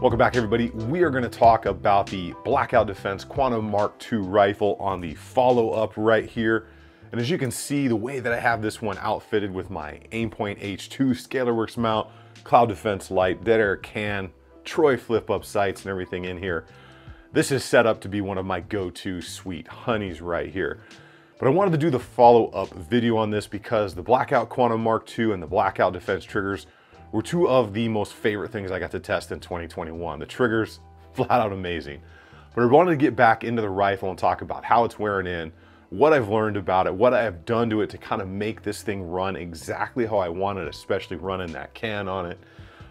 Welcome back everybody. We are gonna talk about the Blackout Defense Quantum Mark II rifle on the follow-up right here. And as you can see, the way that I have this one outfitted with my Aimpoint H2 ScalarWorks mount, Cloud Defense light, dead air can, Troy flip-up sights and everything in here. This is set up to be one of my go-to sweet honeys right here. But I wanted to do the follow-up video on this because the Blackout Quantum Mark II and the Blackout Defense triggers were two of the most favorite things I got to test in 2021. The triggers, flat out amazing. But I wanted to get back into the rifle and talk about how it's wearing in, what I've learned about it, what I have done to it to kind of make this thing run exactly how I want it, especially running that can on it.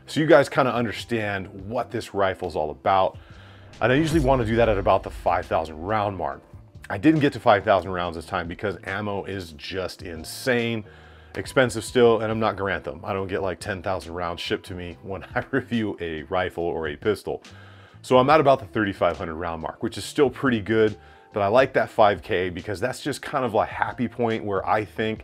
So you guys kind of understand what this rifle is all about. And I usually want to do that at about the 5,000 round mark. I didn't get to 5,000 rounds this time because ammo is just insane expensive still, and I'm not Garand I don't get like 10,000 rounds shipped to me when I review a rifle or a pistol. So I'm at about the 3,500 round mark, which is still pretty good, but I like that 5K because that's just kind of a happy point where I think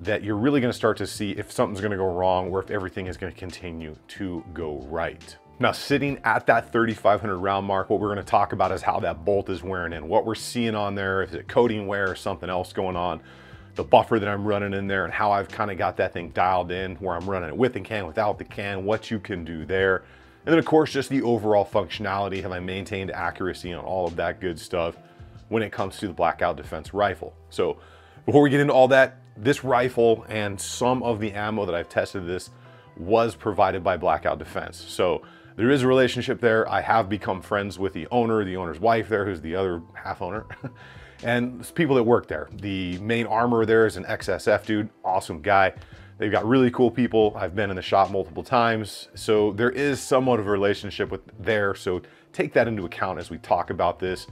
that you're really gonna start to see if something's gonna go wrong or if everything is gonna continue to go right. Now sitting at that 3,500 round mark, what we're gonna talk about is how that bolt is wearing in, what we're seeing on there, is it coating wear or something else going on the buffer that I'm running in there and how I've kind of got that thing dialed in where I'm running it with the can, without the can, what you can do there. And then of course, just the overall functionality. Have I maintained accuracy on all of that good stuff when it comes to the Blackout Defense rifle? So before we get into all that, this rifle and some of the ammo that I've tested this was provided by Blackout Defense. So there is a relationship there. I have become friends with the owner, the owner's wife there, who's the other half owner. and people that work there. The main armorer there is an XSF dude, awesome guy. They've got really cool people. I've been in the shop multiple times. So there is somewhat of a relationship with there. So take that into account as we talk about this.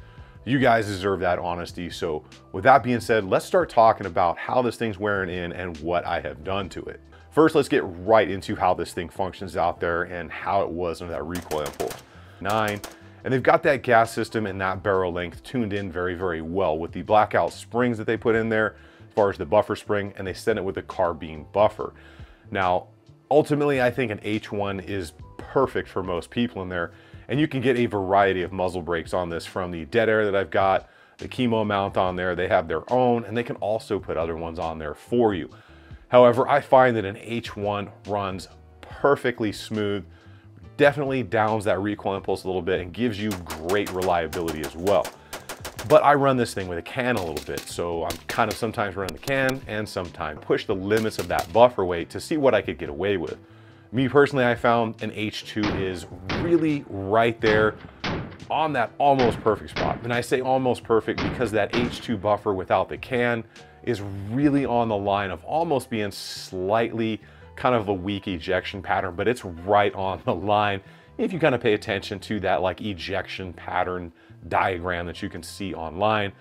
You guys deserve that honesty. So with that being said, let's start talking about how this thing's wearing in and what I have done to it. First, let's get right into how this thing functions out there and how it was under that recoil impulse. Nine, and they've got that gas system and that barrel length tuned in very, very well with the blackout springs that they put in there, as far as the buffer spring, and they send it with a carbine buffer. Now, ultimately, I think an H1 is perfect for most people in there, and you can get a variety of muzzle brakes on this from the dead air that I've got, the KeyMo mount on there, they have their own, and they can also put other ones on there for you. However, I find that an H1 runs perfectly smooth, definitely downs that recoil impulse a little bit and gives you great reliability as well. But I run this thing with a can a little bit, so I'm kind of sometimes running the can and sometimes push the limits of that buffer weight to see what I could get away with. Me personally, I found an H2 is really right there on that almost perfect spot. And I say almost perfect because that H2 buffer without the can is really on the line of almost being slightly kind of a weak ejection pattern, but it's right on the line. If you kind of pay attention to that like ejection pattern diagram that you can see online,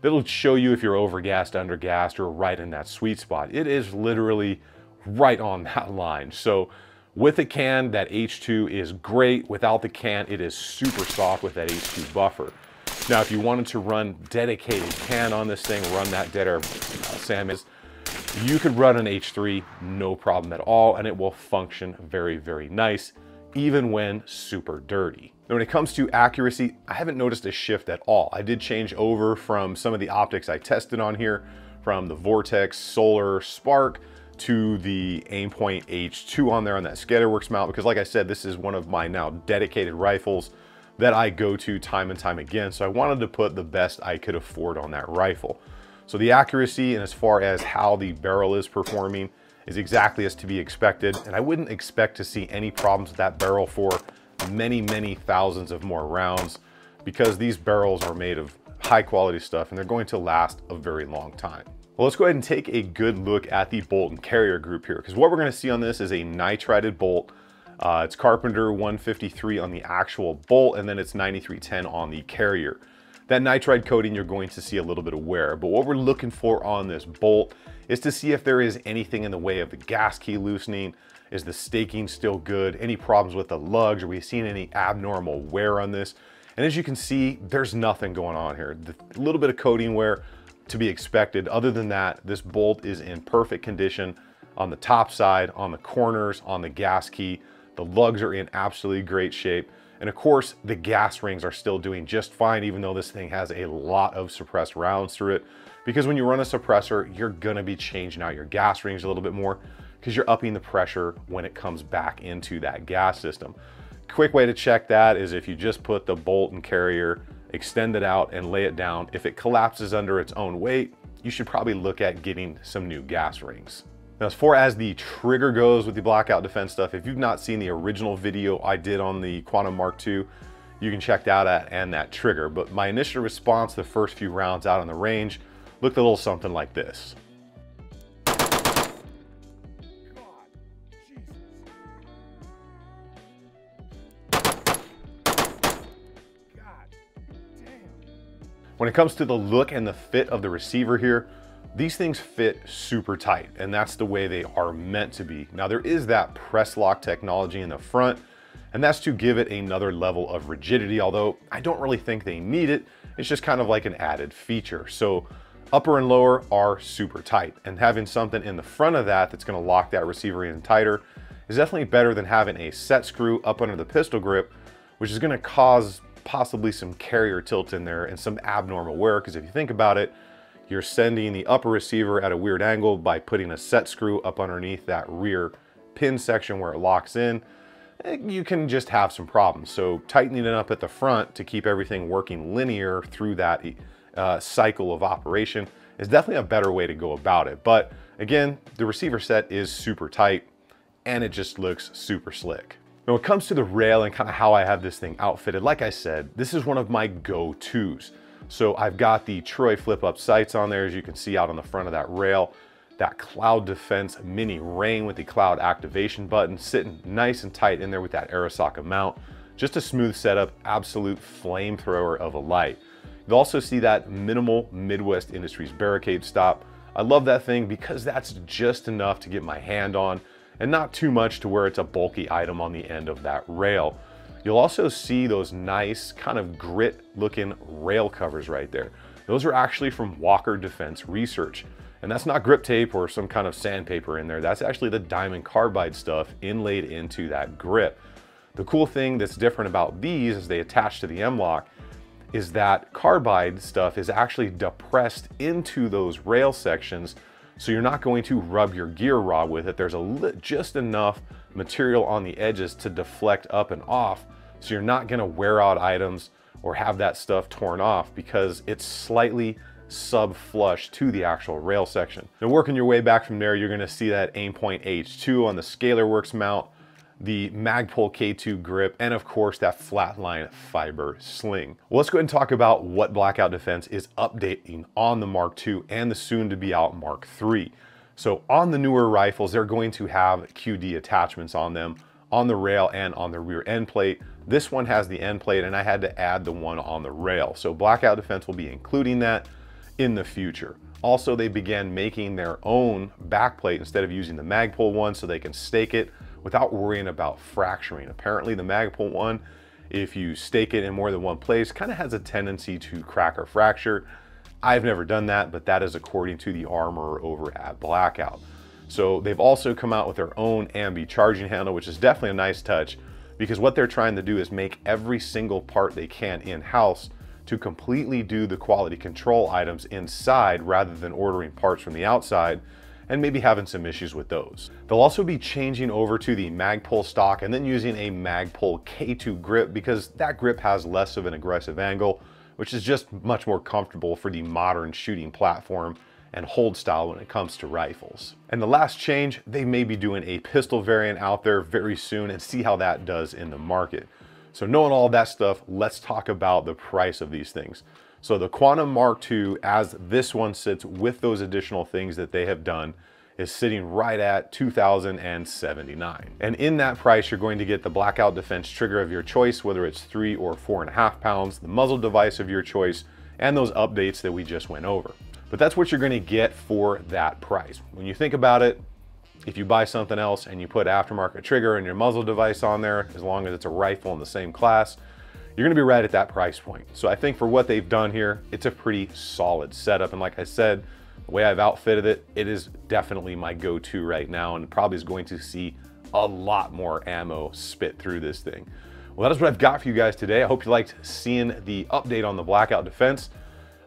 that'll show you if you're overgassed, undergassed, or right in that sweet spot. It is literally right on that line. So with the can, that H2 is great. Without the can, it is super soft with that H2 buffer. Now, if you wanted to run dedicated can on this thing, run that dead air uh, Sam is you could run an H3 no problem at all and it will function very, very nice even when super dirty. Now when it comes to accuracy, I haven't noticed a shift at all. I did change over from some of the optics I tested on here from the Vortex Solar SPARC to the Aimpoint H2 on there on that ScalarWorks mount because like I said, this is one of my now dedicated rifles that I go to time and time again. So I wanted to put the best I could afford on that rifle. So the accuracy and as far as how the barrel is performing is exactly as to be expected. And I wouldn't expect to see any problems with that barrel for many, many thousands of more rounds because these barrels are made of high quality stuff and they're going to last a very long time. Well, let's go ahead and take a good look at the bolt and carrier group here because what we're gonna see on this is a nitrided bolt. Uh, it's Carpenter 153 on the actual bolt and then it's 9310 on the carrier. That nitride coating, you're going to see a little bit of wear, but what we're looking for on this bolt is to see if there is anything in the way of the gas key loosening. Is the staking still good? Any problems with the lugs? Are we seeing any abnormal wear on this? And as you can see, there's nothing going on here. A little bit of coating wear to be expected. Other than that, this bolt is in perfect condition on the top side, on the corners, on the gas key. The lugs are in absolutely great shape. And of course, the gas rings are still doing just fine, even though this thing has a lot of suppressed rounds through it. Because when you run a suppressor, you're gonna be changing out your gas rings a little bit more because you're upping the pressure when it comes back into that gas system. Quick way to check that is if you just put the bolt and carrier, extend it out and lay it down. If it collapses under its own weight, you should probably look at getting some new gas rings. Now, as far as the trigger goes with the blackout defense stuff, if you've not seen the original video I did on the Quantum Mark II, you can check that out at and that trigger. But my initial response the first few rounds out on the range looked a little something like this. When it comes to the look and the fit of the receiver here, these things fit super tight and that's the way they are meant to be. Now there is that press lock technology in the front and that's to give it another level of rigidity, although I don't really think they need it. It's just kind of like an added feature. So upper and lower are super tight and having something in the front of that that's gonna lock that receiver in tighter is definitely better than having a set screw up under the pistol grip, which is gonna cause possibly some carrier tilt in there and some abnormal wear. Because if you think about it, you're sending the upper receiver at a weird angle by putting a set screw up underneath that rear pin section where it locks in. Eh, you can just have some problems. So tightening it up at the front to keep everything working linear through that uh, cycle of operation is definitely a better way to go about it. But again, the receiver set is super tight and it just looks super slick. Now, when it comes to the rail and kind of how I have this thing outfitted, like I said, this is one of my go-tos. So I've got the Troy flip up sights on there, as you can see out on the front of that rail. That Cloud Defense Mini REIN with the cloud activation button sitting nice and tight in there with that Arisaka mount. Just a smooth setup, absolute flamethrower of a light. You'll also see that minimal Midwest Industries barricade stop. I love that thing because that's just enough to get my hand on and not too much to where it's a bulky item on the end of that rail. You'll also see those nice kind of grit looking rail covers right there. Those are actually from Walker Defense Research. And that's not grip tape or some kind of sandpaper in there. That's actually the diamond carbide stuff inlaid into that grip. The cool thing that's different about these as they attach to the M-LOK is that carbide stuff is actually depressed into those rail sections so you're not going to rub your gear rod with it. There's a just enough material on the edges to deflect up and off so you're not gonna wear out items or have that stuff torn off because it's slightly sub flush to the actual rail section. Now working your way back from there, you're gonna see that Aimpoint H2 on the ScalarWorks mount, the Magpul K2 grip, and of course that flatline fiber sling. Well, let's go ahead and talk about what Blackout Defense is updating on the Mark II and the soon to be out Mark III. So on the newer rifles, they're going to have QD attachments on them on the rail and on the rear end plate. This one has the end plate and I had to add the one on the rail. So Blackout Defense will be including that in the future. Also, they began making their own backplate instead of using the Magpul one so they can stake it without worrying about fracturing. Apparently the Magpul one, if you stake it in more than one place, kind of has a tendency to crack or fracture. I've never done that, but that is according to the armor over at Blackout. So they've also come out with their own ambi charging handle, which is definitely a nice touch because what they're trying to do is make every single part they can in-house to completely do the quality control items inside rather than ordering parts from the outside and maybe having some issues with those. They'll also be changing over to the Magpul stock and then using a Magpul K2 grip because that grip has less of an aggressive angle which is just much more comfortable for the modern shooting platform and hold style when it comes to rifles. And the last change, they may be doing a pistol variant out there very soon and see how that does in the market. So knowing all that stuff, let's talk about the price of these things. So the Quantum Mark II, as this one sits with those additional things that they have done, is sitting right at 2079 And in that price, you're going to get the Blackout Defense trigger of your choice, whether it's three or four and a half pounds, the muzzle device of your choice, and those updates that we just went over. But that's what you're gonna get for that price. When you think about it, if you buy something else and you put aftermarket trigger and your muzzle device on there, as long as it's a rifle in the same class, you're gonna be right at that price point. So I think for what they've done here, it's a pretty solid setup. And like I said, the way I've outfitted it, it is definitely my go-to right now and probably is going to see a lot more ammo spit through this thing. Well, that is what I've got for you guys today. I hope you liked seeing the update on the Blackout Defense.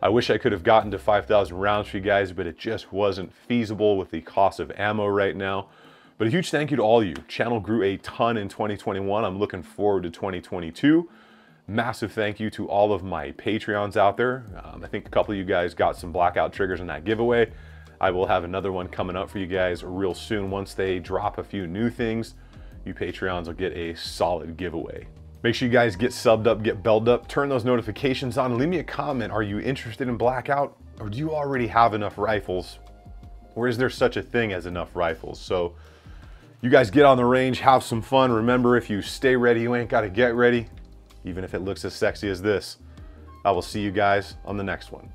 I wish I could have gotten to 5,000 rounds for you guys, but it just wasn't feasible with the cost of ammo right now. But a huge thank you to all you. Channel grew a ton in 2021. I'm looking forward to 2022. Massive thank you to all of my Patreons out there. Um, I think a couple of you guys got some blackout triggers in that giveaway. I will have another one coming up for you guys real soon. Once they drop a few new things, you Patreons will get a solid giveaway. Make sure you guys get subbed up, get belled up, turn those notifications on, leave me a comment. Are you interested in blackout or do you already have enough rifles? Or is there such a thing as enough rifles? So you guys get on the range, have some fun. Remember, if you stay ready, you ain't got to get ready, even if it looks as sexy as this. I will see you guys on the next one.